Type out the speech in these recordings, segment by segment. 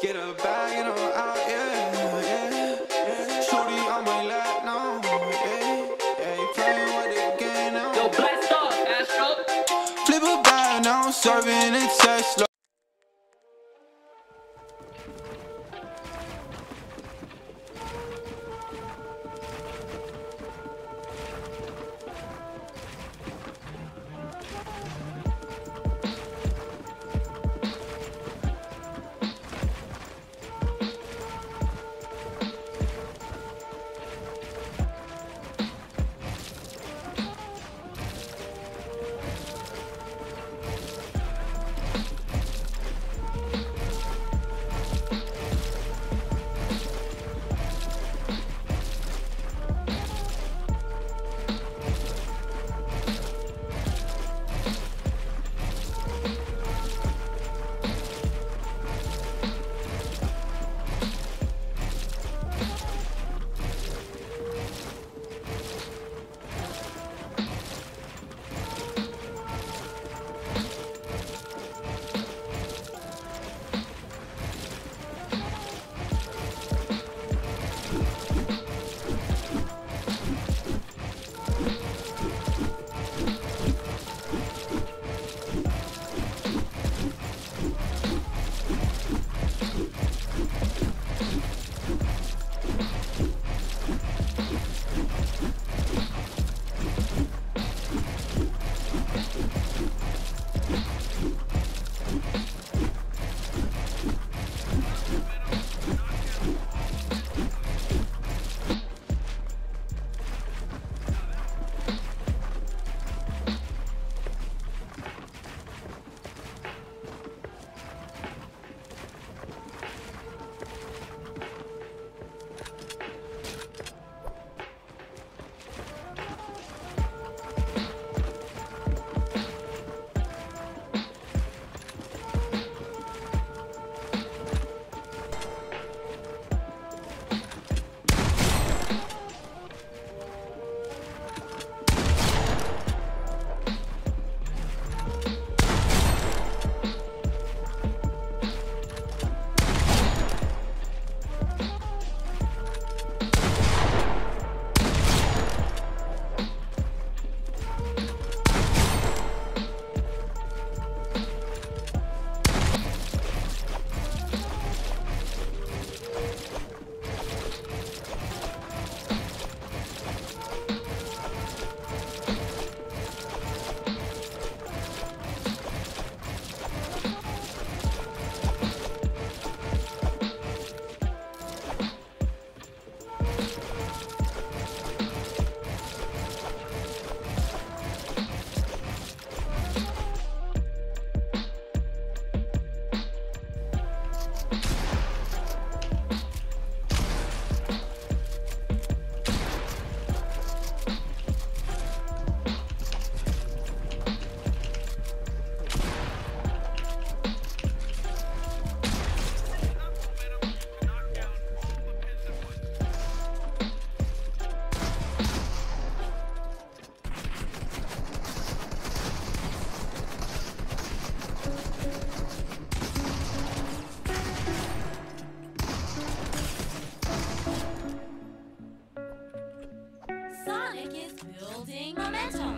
Get a bag and I'm out, yeah, yeah, yeah. Shorty on my lap now, yeah, yeah. Playing with the game now. Yo, blast off, Astro. Flip a bag now, I'm serving a Tesla. momentum.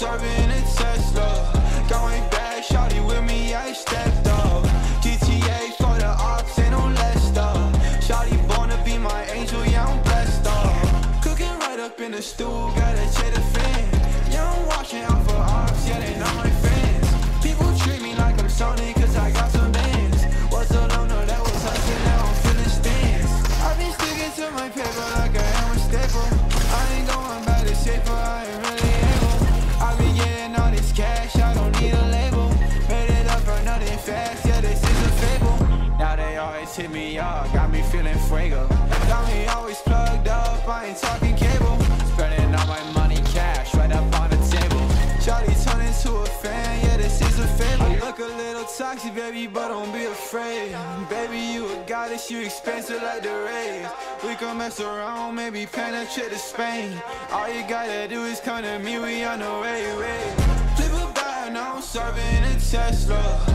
serving a Tesla. Got my bag, shawty with me, I stepped up. GTA for the ops, ain't no less stuff. Shawty born to be my angel, yeah, I'm blessed up. Cooking right up in the stool, gotta check the got me feeling fuego. Got me always plugged up, I ain't talking cable. Spending all my money cash right up on the table. Shawty turn into a fan, yeah, this is a fable. I look a little toxic, baby, but don't be afraid. Baby, you a goddess, you expensive like the rays. We can mess around, maybe trip to Spain. All you gotta do is come to me, we on the way, way. Flip a bag, now I'm serving a Tesla.